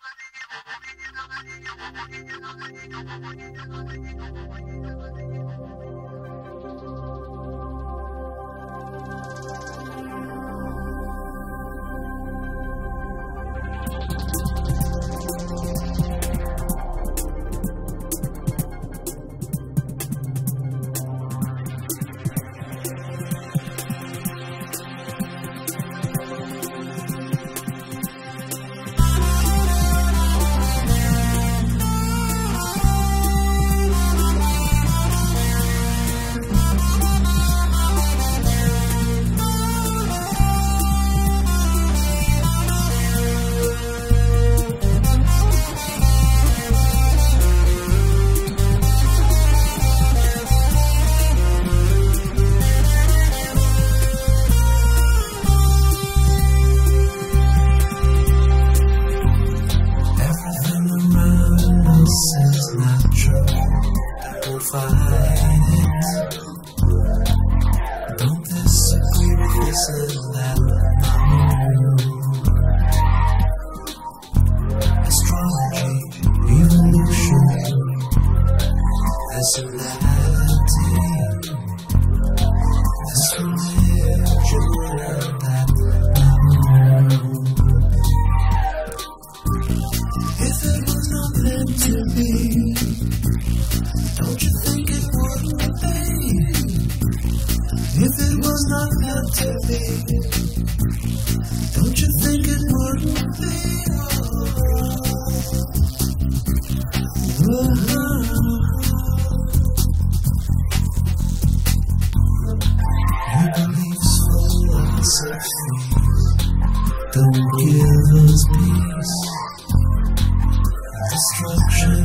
Thank you. Astrology, evolution, personality. This religion and that. If was to be, don't you don't you think it would philosophy don't give us peace. Destruction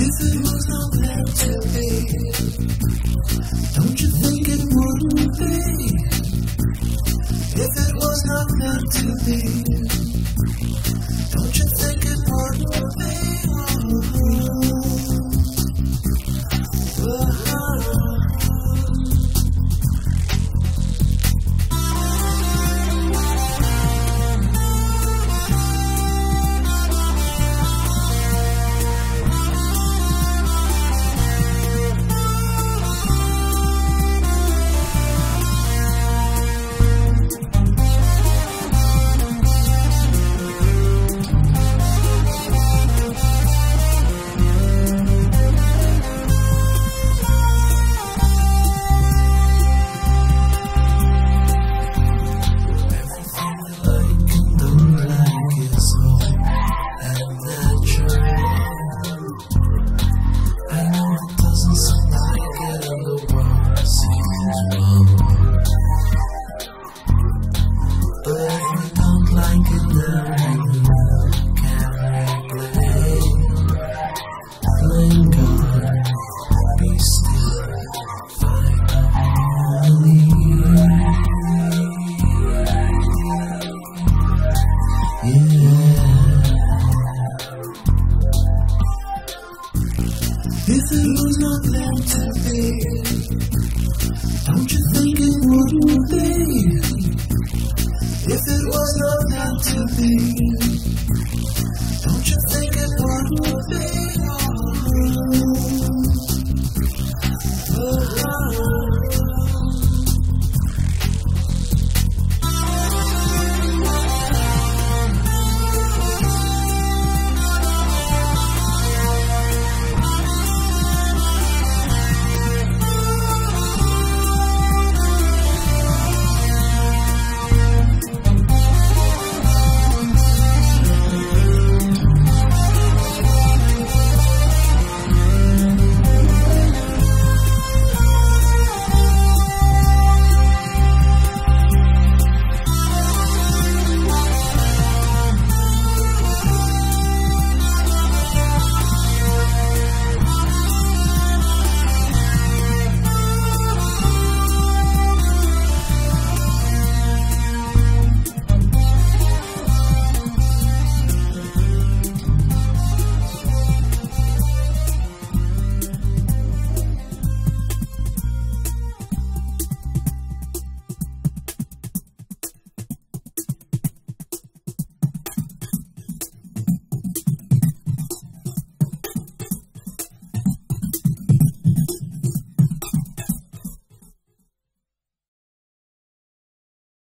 If it was not meant to be, don't you think it wouldn't be? If it was not meant to be, don't